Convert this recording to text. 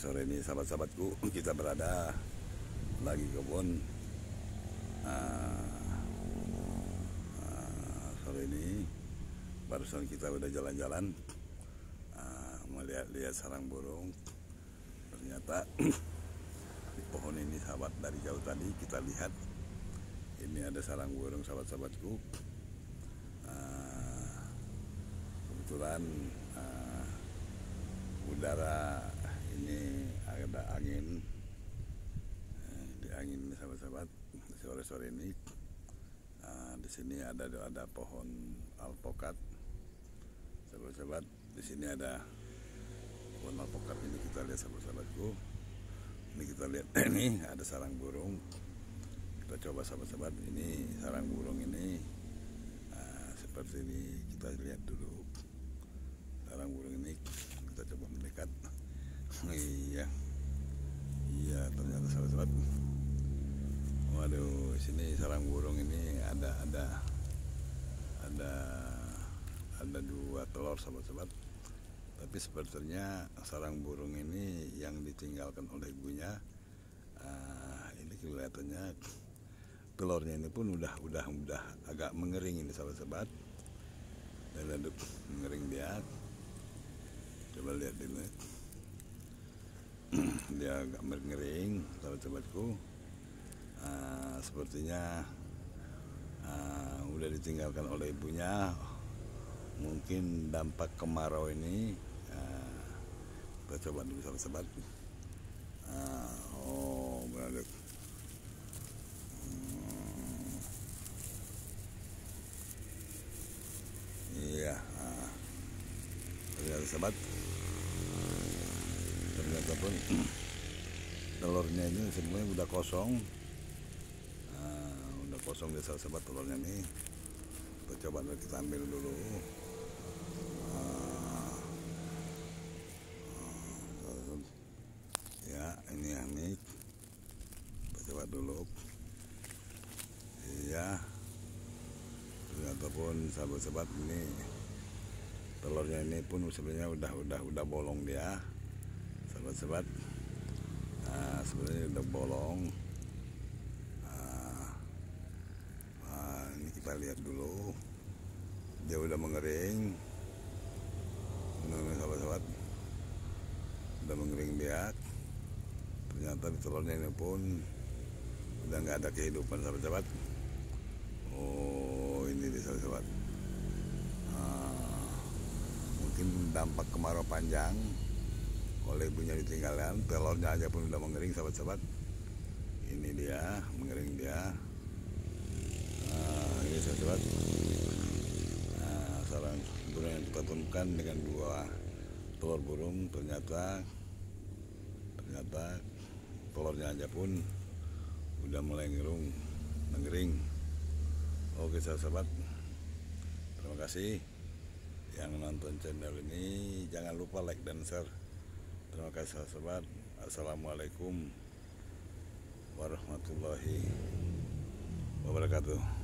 sore ini sahabat-sahabatku kita berada lagi kebun uh, uh, sore ini barusan kita udah jalan-jalan. Uh, melihat-lihat sarang burung. Ternyata di pohon ini sahabat dari jauh tadi kita lihat ini ada sarang burung sahabat-sahabatku. Uh, kebetulan uh, udara ada angin. Eh, di angin sahabat-sahabat sore-sore ini nah, di sini ada ada pohon alpokat. Sahabat-sahabat di sini ada pohon alpokat ini kita lihat sahabat-sahabatku. Ini kita lihat ini ada sarang burung. Kita coba sahabat-sahabat ini sarang burung ini nah, seperti ini kita lihat dulu. Sarang burung ini kita coba mendekat. Iya iya ternyata sahabat-sahabat. Waduh sini sarang burung ini ada ada ada ada dua telur sahabat-sahabat. Tapi sepertinya sarang burung ini yang ditinggalkan oleh ibunya uh, ini kelihatannya telurnya ini pun udah udah udah agak mengering ini sahabat-sahabat. Dan aduk mengering dia. Coba lihat dulu dia agak mengering sahabat-sahabatku. Uh, sepertinya uh, udah ditinggalkan oleh ibunya. Mungkin dampak kemarau ini uh, kita coba dulu sahabat-sahabat. Uh, oh berada hmm. iya uh, sahabat ternyata pun telurnya ini sebenarnya udah kosong. Nah, udah kosong desa sahabat telurnya nih. Kita coba kita ambil dulu. Nah, ya ini yang nih kita dulu. Iya. Ternyata pun sahabat-sahabat ini telurnya ini pun sebenarnya udah udah udah bolong dia sahabat-sahabat nah, sebenarnya udah bolong. Nah, nah, ini kita lihat dulu. Dia udah mengering. Nah, sahabat-sahabat udah mengering biak. Ternyata di telurnya ini pun udah nggak ada kehidupan sahabat-sahabat oh ini dia sahabat-sahabat nah, mungkin dampak kemarau panjang oleh ibunya ditinggalkan telurnya aja pun udah mengering sahabat-sahabat. Ini dia mengering dia. Nah, ini sahabat nah, sarang burung yang kita temukan dengan dua telur burung. Ternyata ternyata telurnya aja pun udah mulai ngerung mengering. Oke sahabat terima kasih. Yang nonton channel ini jangan lupa like dan share Terima kasih sahabat. Assalamualaikum warahmatullahi wabarakatuh.